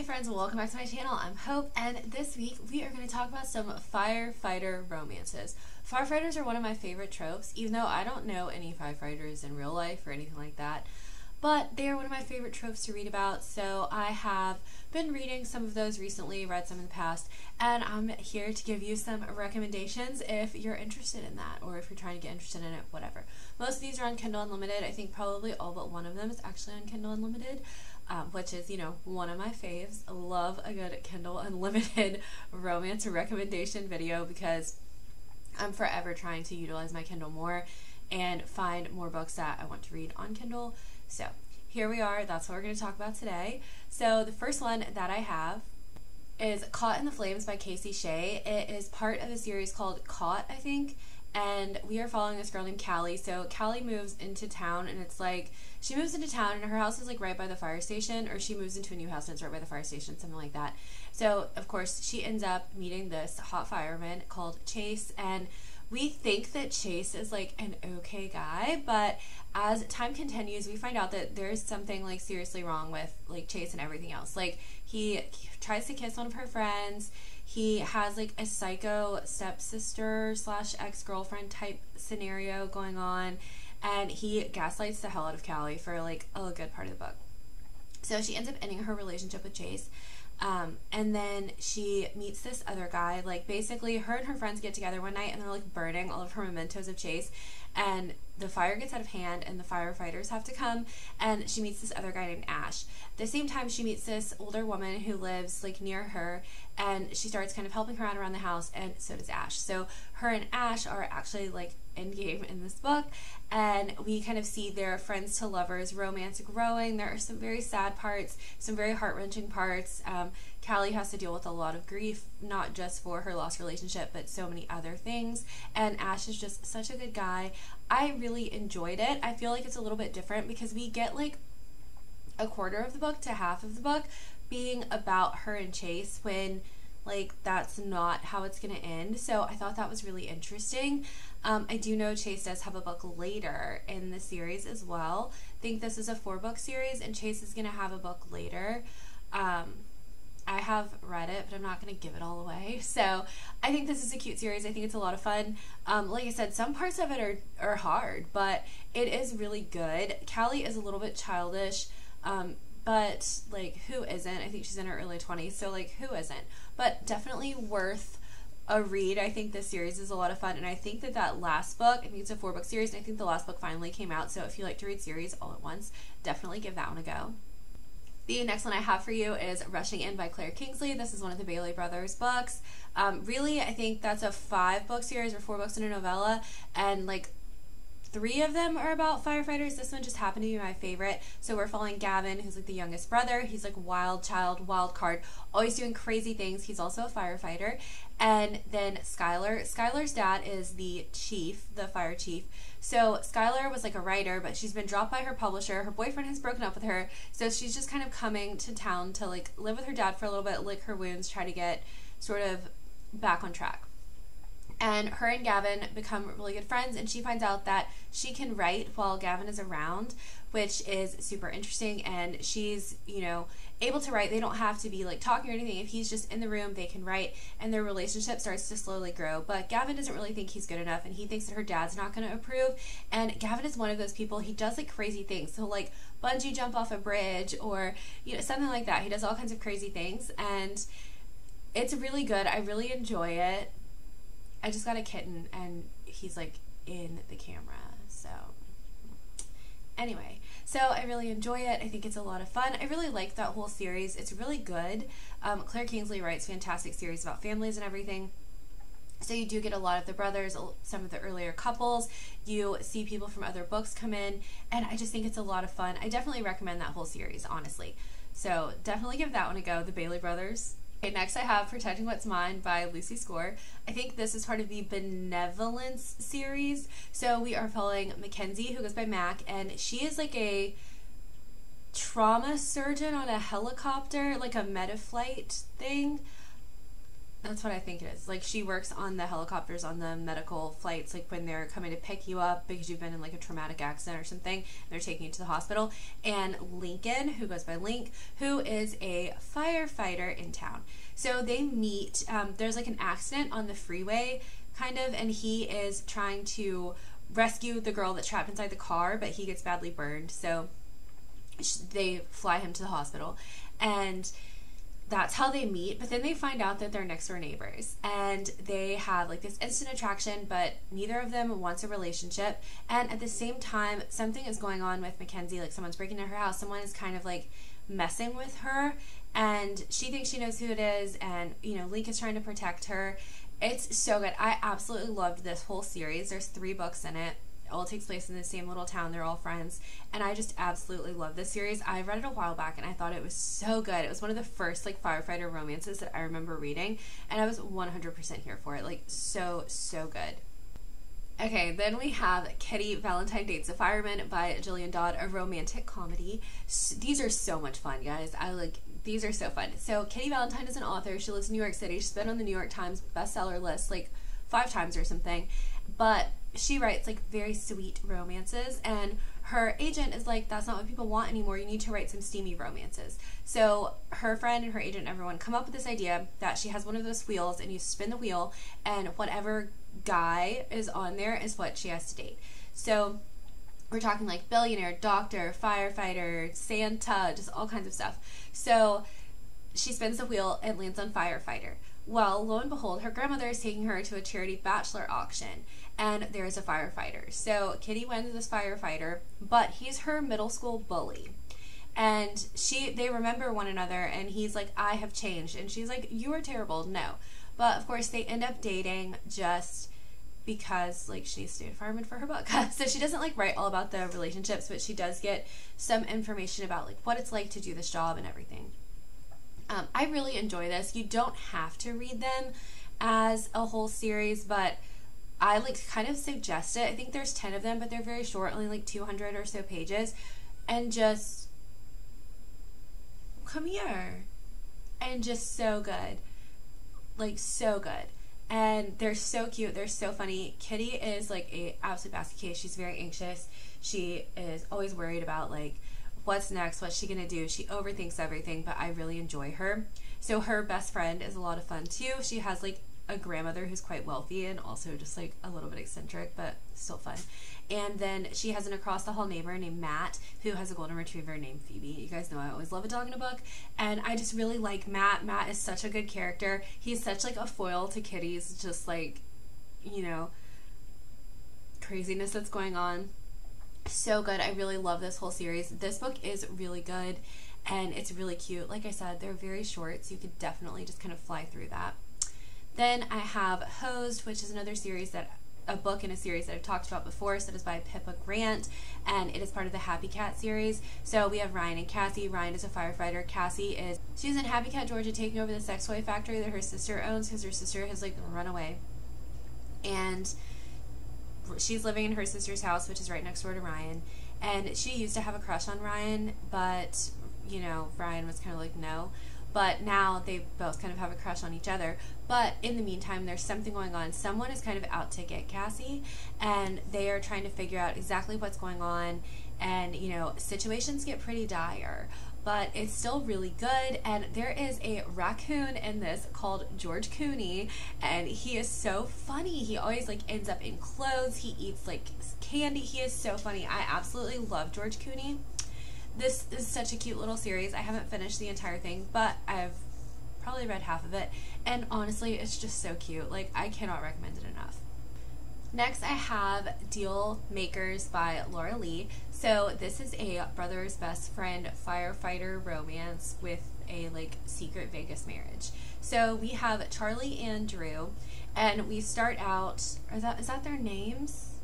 Hey friends, welcome back to my channel. I'm Hope, and this week we are going to talk about some firefighter romances. Firefighters are one of my favorite tropes, even though I don't know any firefighters in real life or anything like that. But they are one of my favorite tropes to read about, so I have been reading some of those recently, read some in the past, and I'm here to give you some recommendations if you're interested in that or if you're trying to get interested in it, whatever. Most of these are on Kindle Unlimited. I think probably all but one of them is actually on Kindle Unlimited um, which is, you know, one of my faves. Love a good Kindle Unlimited romance recommendation video because I'm forever trying to utilize my Kindle more and find more books that I want to read on Kindle. So here we are. That's what we're going to talk about today. So the first one that I have is Caught in the Flames by Casey Shea. It is part of a series called Caught, I think and we are following this girl named Callie. So Callie moves into town, and it's like she moves into town, and her house is like right by the fire station, or she moves into a new house and it's right by the fire station, something like that. So of course she ends up meeting this hot fireman called Chase, and we think that Chase is like an okay guy, but as time continues, we find out that there's something like seriously wrong with like Chase and everything else. Like he, tries to kiss one of her friends he has like a psycho stepsister slash ex girlfriend type scenario going on, and he gaslights the hell out of Callie for like a good part of the book. So she ends up ending her relationship with Chase. Um, and then she meets this other guy. Like, basically, her and her friends get together one night and they're like burning all of her mementos of Chase. And the fire gets out of hand and the firefighters have to come. And she meets this other guy named Ash. At the same time, she meets this older woman who lives like near her and she starts kind of helping her out around the house. And so does Ash. So her and Ash are actually like endgame in this book and we kind of see their friends to lovers romance growing. There are some very sad parts, some very heart wrenching parts. Um, Callie has to deal with a lot of grief, not just for her lost relationship, but so many other things. And Ash is just such a good guy. I really enjoyed it. I feel like it's a little bit different because we get like a quarter of the book to half of the book being about her and Chase when like that's not how it's going to end. So I thought that was really interesting. Um, I do know Chase does have a book later in the series as well. I think this is a four book series, and Chase is going to have a book later. Um, I have read it, but I'm not going to give it all away. So I think this is a cute series. I think it's a lot of fun. Um, like I said, some parts of it are, are hard, but it is really good. Callie is a little bit childish. Um, but like who isn't? I think she's in her early 20s, so like who isn't? But definitely worth a read. I think this series is a lot of fun, and I think that that last book, I think it's a four book series, and I think the last book finally came out. So if you like to read series all at once, definitely give that one a go. The next one I have for you is Rushing In by Claire Kingsley. This is one of the Bailey Brothers books. Um, really, I think that's a five book series or four books in a novella, and like three of them are about firefighters. This one just happened to be my favorite. So we're following Gavin, who's like the youngest brother. He's like wild child, wild card, always doing crazy things. He's also a firefighter. And then Skylar. Skylar's dad is the chief, the fire chief. So Skylar was like a writer, but she's been dropped by her publisher. Her boyfriend has broken up with her. So she's just kind of coming to town to like live with her dad for a little bit, lick her wounds, try to get sort of back on track and her and Gavin become really good friends and she finds out that she can write while Gavin is around which is super interesting. And she's you know able to write. They don't have to be like talking or anything. If he's just in the room they can write and their relationship starts to slowly grow. But Gavin doesn't really think he's good enough and he thinks that her dad's not going to approve. And Gavin is one of those people he does like crazy things. So like bungee jump off a bridge or you know something like that. He does all kinds of crazy things and it's really good. I really enjoy it I just got a kitten and he's like in the camera. So anyway, so I really enjoy it. I think it's a lot of fun. I really like that whole series. It's really good. Um, Claire Kingsley writes fantastic series about families and everything. So you do get a lot of the brothers, some of the earlier couples. You see people from other books come in, and I just think it's a lot of fun. I definitely recommend that whole series, honestly. So definitely give that one a go. The Bailey Brothers. Okay, next I have Protecting What's Mine by Lucy Score. I think this is part of the Benevolence series. So we are following Mackenzie, who goes by Mac, and she is like a trauma surgeon on a helicopter, like a Metaflight thing. That's what I think it is. Like she works on the helicopters on the medical flights, like when they're coming to pick you up because you've been in like a traumatic accident or something, they're taking you to the hospital. And Lincoln, who goes by Link, who is a firefighter in town. So they meet. Um, there's like an accident on the freeway, kind of, and he is trying to rescue the girl that's trapped inside the car, but he gets badly burned. So they fly him to the hospital, and that's how they meet. But then they find out that they're next door neighbors and they have like this instant attraction, but neither of them wants a relationship. And at the same time, something is going on with Mackenzie. Like someone's breaking into her house, someone is kind of like messing with her, and she thinks she knows who it is. And you know, Link is trying to protect her. It's so good. I absolutely loved this whole series. There's three books in it all takes place in the same little town. They're all friends. And I just absolutely love this series. I read it a while back and I thought it was so good. It was one of the first like firefighter romances that I remember reading. And I was 100% here for it. Like, so, so good. Okay, then we have Kitty Valentine Dates a Fireman by Jillian Dodd, a romantic comedy. These are so much fun, guys. I like these are so fun. So Kitty Valentine is an author. She lives in New York City. She's been on the New York Times bestseller list like five times or something. But she writes like very sweet romances and her agent is like that's not what people want anymore. You need to write some steamy romances. So her friend and her agent everyone come up with this idea that she has one of those wheels and you spin the wheel and whatever guy is on there is what she has to date. So we're talking like billionaire doctor firefighter santa just all kinds of stuff. So she spins the wheel and lands on firefighter well lo and behold her grandmother is taking her to a charity bachelor auction and there's a firefighter. So Kitty wins this firefighter, but he's her middle school bully. And she they remember one another and he's like, I have changed. And she's like, You are terrible. No. But of course they end up dating just because like she needs to fireman for her book. so she doesn't like write all about the relationships, but she does get some information about like what it's like to do this job and everything. Um, I really enjoy this. You don't have to read them as a whole series, but I like kind of suggest it. I think there's 10 of them, but they're very short, only like 200 or so pages. And just come here. And just so good. Like so good. And they're so cute. They're so funny. Kitty is like a absolute basket case. She's very anxious. She is always worried about like what's next, what's she gonna do. She overthinks everything, but I really enjoy her. So her best friend is a lot of fun too. She has like a grandmother who's quite wealthy and also just like a little bit eccentric, but still fun. And then she has an across the hall neighbor named Matt who has a golden retriever named Phoebe. You guys know I always love a dog in a book, and I just really like Matt. Matt is such a good character. He's such like a foil to Kitty's just like, you know, craziness that's going on. So good. I really love this whole series. This book is really good and it's really cute. Like I said, they're very short, so you could definitely just kind of fly through that. Then I have Hosed, which is another series that a book in a series that I've talked about before. So it is by Pippa Grant, and it is part of the Happy Cat series. So we have Ryan and Cassie. Ryan is a firefighter. Cassie is she's in Happy Cat, Georgia, taking over the sex toy factory that her sister owns because her sister has like run away, and she's living in her sister's house, which is right next door to Ryan. And she used to have a crush on Ryan, but you know Ryan was kind of like no but now they both kind of have a crush on each other. But in the meantime, there's something going on. Someone is kind of out to get Cassie, and they are trying to figure out exactly what's going on. And, you know, situations get pretty dire but it's still really good. And there is a raccoon in this called George Cooney, and he is so funny. He always like ends up in clothes. He eats like candy. He is so funny. I absolutely love George Cooney. This is such a cute little series. I haven't finished the entire thing, but I've probably read half of it. And honestly, it's just so cute. Like, I cannot recommend it enough. Next, I have Deal Makers by Laura Lee. So, this is a brother's best friend firefighter romance with a like secret Vegas marriage. So, we have Charlie and Drew, and we start out. Is that is that their names?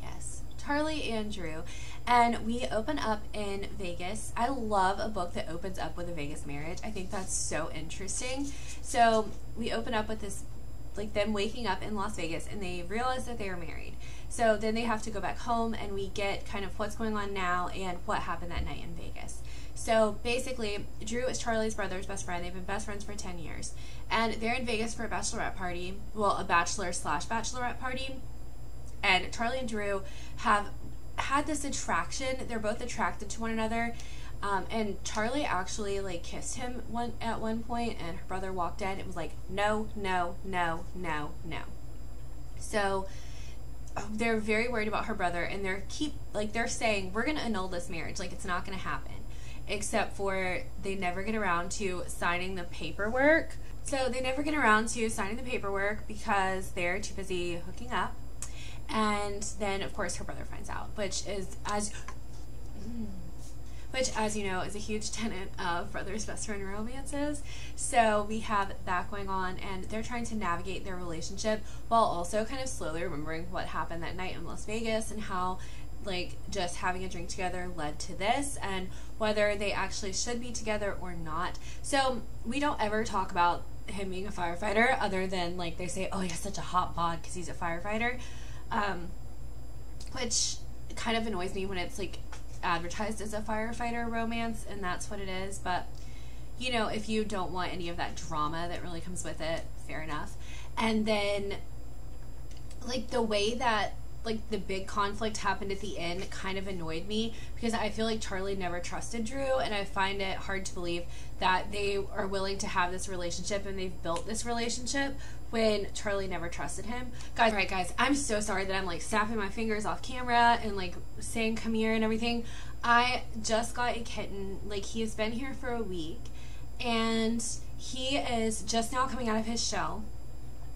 Yes, Charlie and Drew, and we open up in Vegas. I love a book that opens up with a Vegas marriage. I think that's so interesting. So we open up with this, like them waking up in Las Vegas and they realize that they are married. So then they have to go back home and we get kind of what's going on now and what happened that night in Vegas. So basically, Drew is Charlie's brother's best friend. They've been best friends for 10 years. And they're in Vegas for a bachelorette party. Well, a bachelor slash bachelorette party. And Charlie and Drew have had this attraction. They're both attracted to one another. Um, and Charlie actually like kissed him one at one point, and her brother walked in. It was like no, no, no, no, no. So they're very worried about her brother, and they're keep like they're saying we're gonna annul this marriage, like it's not gonna happen. Except for they never get around to signing the paperwork. So they never get around to signing the paperwork because they're too busy hooking up. And then, of course, her brother finds out, which is as. Mm, which, as you know, is a huge tenant of brothers' best friend romances. So we have that going on, and they're trying to navigate their relationship while also kind of slowly remembering what happened that night in Las Vegas and how like just having a drink together led to this and whether they actually should be together or not. So we don't ever talk about him being a firefighter other than like they say, oh, he has such a hot bod because he's a firefighter, um, which kind of annoys me when it's like advertised as a firefighter romance, and that's what it is. But you know, if you don't want any of that drama that really comes with it, fair enough. And then, like the way that like the big conflict happened at the end kind of annoyed me because I feel like Charlie never trusted Drew and I find it hard to believe that they are willing to have this relationship and they've built this relationship when Charlie never trusted him. Guys, right guys, I'm so sorry that I'm like snapping my fingers off camera and like saying come here and everything. I just got a kitten. Like he has been here for a week and he is just now coming out of his shell.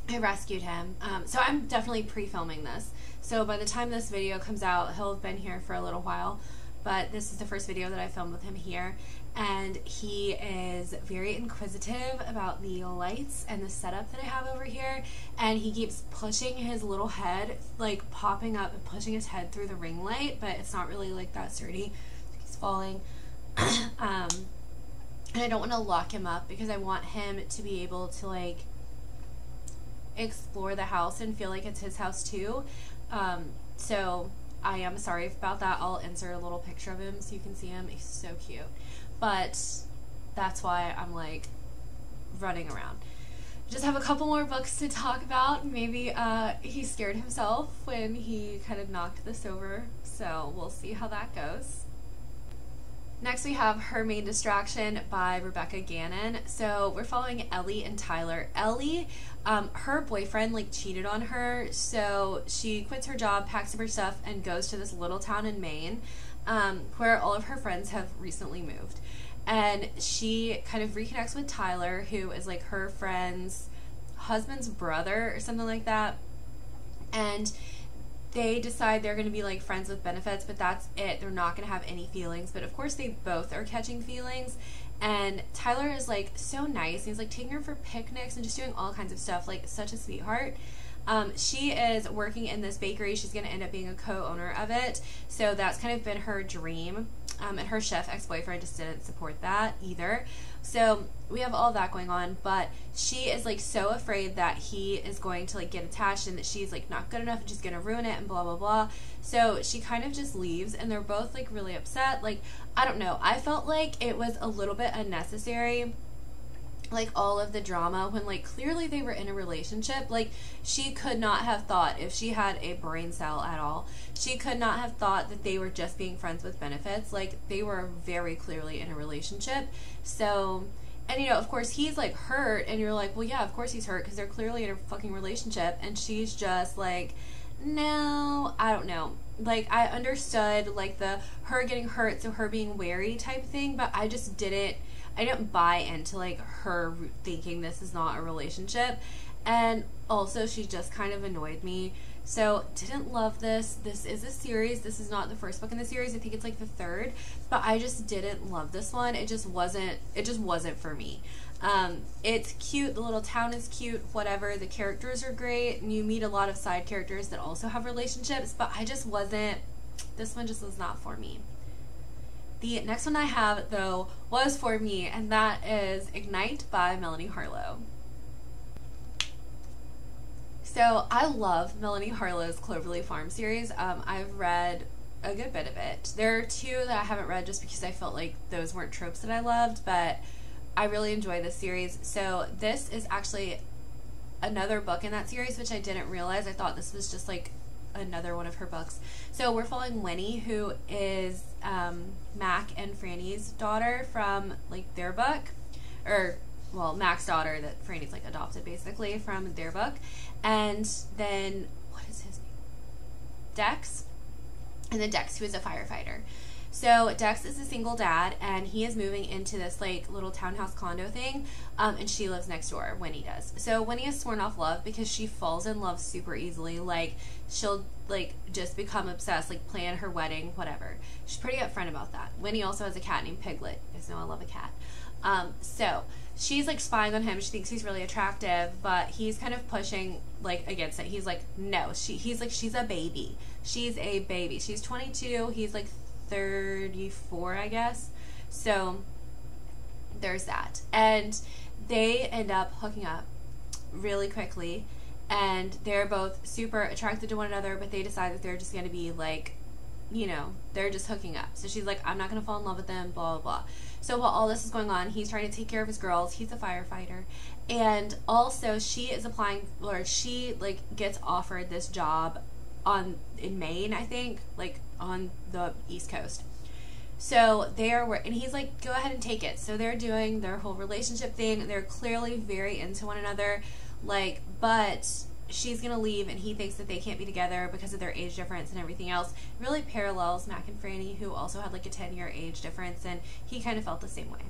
I rescued him. Um, so I'm definitely pre-filming this. So by the time this video comes out, he'll have been here for a little while. But this is the first video that I filmed with him here and he is very inquisitive about the lights and the setup that I have over here. And he keeps pushing his little head like popping up and pushing his head through the ring light but it's not really like that sturdy. He's falling. Um, and I don't want to lock him up because I want him to be able to like explore the house and feel like it's his house too. Um, so I am sorry about that. I'll insert a little picture of him so you can see him. He's so cute but that's why I'm like running around. Just have a couple more books to talk about. Maybe uh, he scared himself when he kind of knocked this over, so we'll see how that goes. Next, we have Her Main Distraction by Rebecca Gannon. So we're following Ellie and Tyler. Ellie, um, her boyfriend like cheated on her, so she quits her job, packs up her stuff, and goes to this little town in Maine um, where all of her friends have recently moved. And she kind of reconnects with Tyler, who is like her friend's husband's brother or something like that. And they decide they're going to be like friends with benefits, but that's it. They're not going to have any feelings. But of course, they both are catching feelings. And Tyler is like so nice. He's like taking her for picnics and just doing all kinds of stuff, like such a sweetheart. Um, she is working in this bakery. She's going to end up being a co-owner of it. So that's kind of been her dream. Um, and her chef ex-boyfriend just didn't support that either. So we have all that going on, but she is like so afraid that he is going to like get attached and that she's like not good enough and she's gonna ruin it and blah blah blah. So she kind of just leaves and they're both like really upset. Like I don't know. I felt like it was a little bit unnecessary like all of the drama when like clearly they were in a relationship. Like she could not have thought if she had a brain cell at all she could not have thought that they were just being friends with benefits. Like they were very clearly in a relationship. So and you know of course he's like hurt and you're like well yeah of course he's hurt because they're clearly in a fucking relationship and she's just like no i don't know. Like i understood like the her getting hurt so her being wary type thing but i just didn't I didn't buy into like her thinking this is not a relationship. And also, she just kind of annoyed me. So, didn't love this. This is a series. This is not the first book in the series. I think it's like the third. But I just didn't love this one. It just wasn't. It just wasn't for me. Um, it's cute. The little town is cute. Whatever. The characters are great, and you meet a lot of side characters that also have relationships. But I just wasn't. This one just was not for me. The next one I have, though, was for me, and that is Ignite by Melanie Harlow. So I love Melanie Harlow's Cloverleaf Farm series. Um, I've read a good bit of it. There are two that I haven't read just because I felt like those weren't tropes that I loved, but I really enjoy this series. So this is actually another book in that series, which I didn't realize. I thought this was just like another one of her books. So we're following Winnie, who is um, Mac and Franny's daughter from like their book, or well, Mac's daughter that Franny's like adopted basically from their book, and then what is his name? Dex, and then Dex, who is a firefighter. So Dex is a single dad, and he is moving into this like little townhouse condo thing, um, and she lives next door. Winnie does. So Winnie has sworn off love because she falls in love super easily. Like she'll like just become obsessed, like plan her wedding, whatever. She's pretty upfront about that. Winnie also has a cat named Piglet. You guys know I love a cat. Um, so she's like spying on him. She thinks he's really attractive, but he's kind of pushing like against it. He's like, no, she. He's like, she's a baby. She's a baby. She's 22. He's like 34, I guess. So there's that. And they end up hooking up really quickly. And they're both super attracted to one another, but they decide that they're just going to be like, you know, they're just hooking up. So she's like, I'm not going to fall in love with them, blah, blah, blah. So while all this is going on, he's trying to take care of his girls. He's a firefighter. And also, she is applying, or she, like, gets offered this job on in Maine, I think, like on the East Coast. So they are, and he's like, go ahead and take it. So they're doing their whole relationship thing. They're clearly very into one another, like, but she's gonna leave, and he thinks that they can't be together because of their age difference and everything else. Really parallels Mac and Franny, who also had like a ten year age difference, and he kind of felt the same way.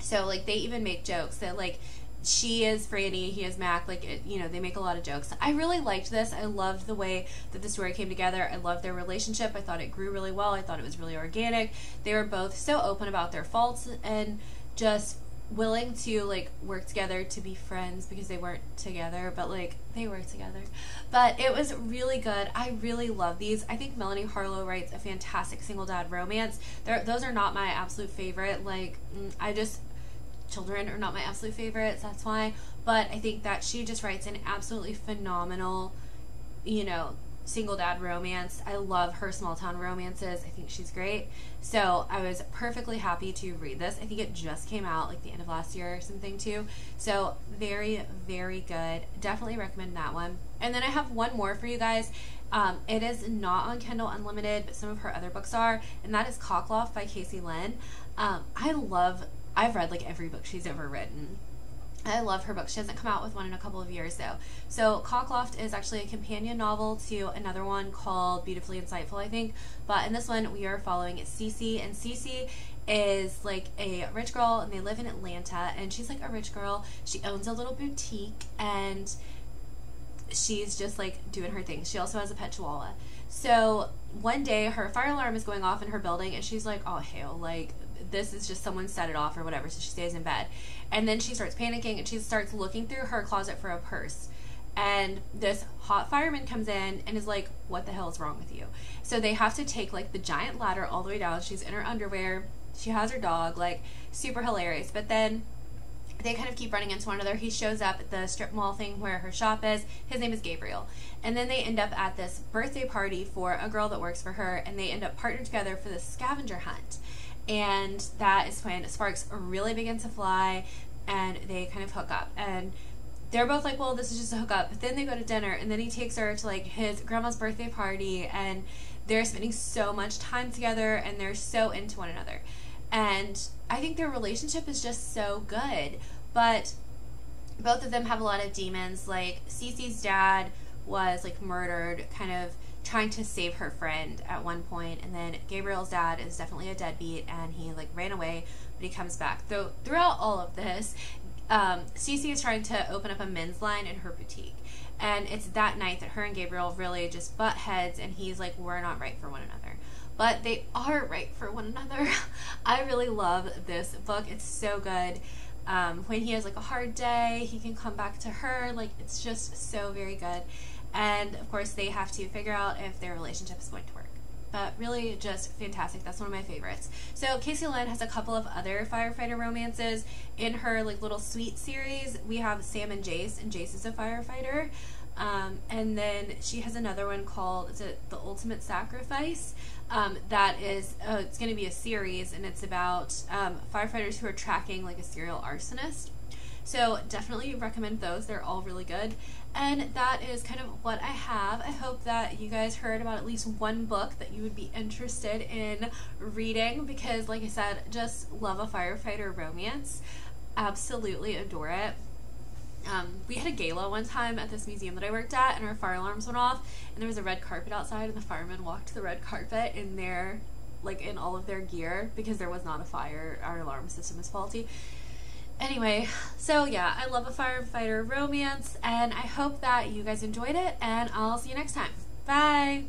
So like they even make jokes that like she is Franny, he is Mac. Like, it, you know, they make a lot of jokes. I really liked this. I loved the way that the story came together. I loved their relationship. I thought it grew really well. I thought it was really organic. They were both so open about their faults and just willing to like work together to be friends because they weren't together but like they were together but it was really good i really love these i think melanie harlow writes a fantastic single dad romance They're, those are not my absolute favorite like mm, i just children are not my absolute favorites. That's why. But I think that she just writes an absolutely phenomenal, you know, single dad romance. I love her small town romances. I think she's great. So I was perfectly happy to read this. I think it just came out like the end of last year or something too. So very, very good. Definitely recommend that one. And then I have one more for you guys. Um, it is not on Kindle Unlimited, but some of her other books are, and that is Cockloft by Casey Lynn. Um, I love I've read like every book she's ever written. I love her book. She hasn't come out with one in a couple of years though. So Cockloft is actually a companion novel to another one called Beautifully Insightful, I think. But in this one, we are following Cece, and Cece is like a rich girl, and they live in Atlanta. And she's like a rich girl. She owns a little boutique, and she's just like doing her thing. She also has a pet chihuahua. So one day, her fire alarm is going off in her building, and she's like, "Oh hell!" Like this is just someone set it off or whatever. So she stays in bed. And then she starts panicking and she starts looking through her closet for a purse. And this hot fireman comes in and is like, What the hell is wrong with you? So they have to take like the giant ladder all the way down. She's in her underwear. She has her dog, like super hilarious. But then they kind of keep running into one another. He shows up at the strip mall thing where her shop is. His name is Gabriel. And then they end up at this birthday party for a girl that works for her, and they end up partnered together for this scavenger hunt and that is when sparks really begin to fly and they kind of hook up. And they're both like well this is just a hookup. But then they go to dinner and then he takes her to like his grandma's birthday party and they're spending so much time together and they're so into one another. And i think their relationship is just so good. But both of them have a lot of demons. Like Cece's dad was like murdered kind of trying to save her friend at one point and then Gabriel's dad is definitely a deadbeat and he like ran away but he comes back. Though throughout all of this um, Cece is trying to open up a men's line in her boutique and it's that night that her and Gabriel really just butt heads and he's like we're not right for one another. But they are right for one another. I really love this book. It's so good. Um, when he has like a hard day he can come back to her. Like it's just so very good and of course, they have to figure out if their relationship is going to work. But really, just fantastic. That's one of my favorites. So Casey Lynn has a couple of other firefighter romances in her like little sweet series. We have Sam and Jace, and Jace is a firefighter. Um, and then she has another one called is it The Ultimate Sacrifice? Um, that is, uh, it's going to be a series, and it's about um, firefighters who are tracking like a serial arsonist. So definitely recommend those. They're all really good. And that is kind of what I have. I hope that you guys heard about at least one book that you would be interested in reading because, like I said, just love a firefighter romance. Absolutely adore it. Um, we had a gala one time at this museum that I worked at, and our fire alarms went off, and there was a red carpet outside, and the firemen walked the red carpet in their, like, in all of their gear because there was not a fire. Our alarm system is faulty. Anyway, so yeah, I love a firefighter romance, and I hope that you guys enjoyed it, and I'll see you next time. Bye!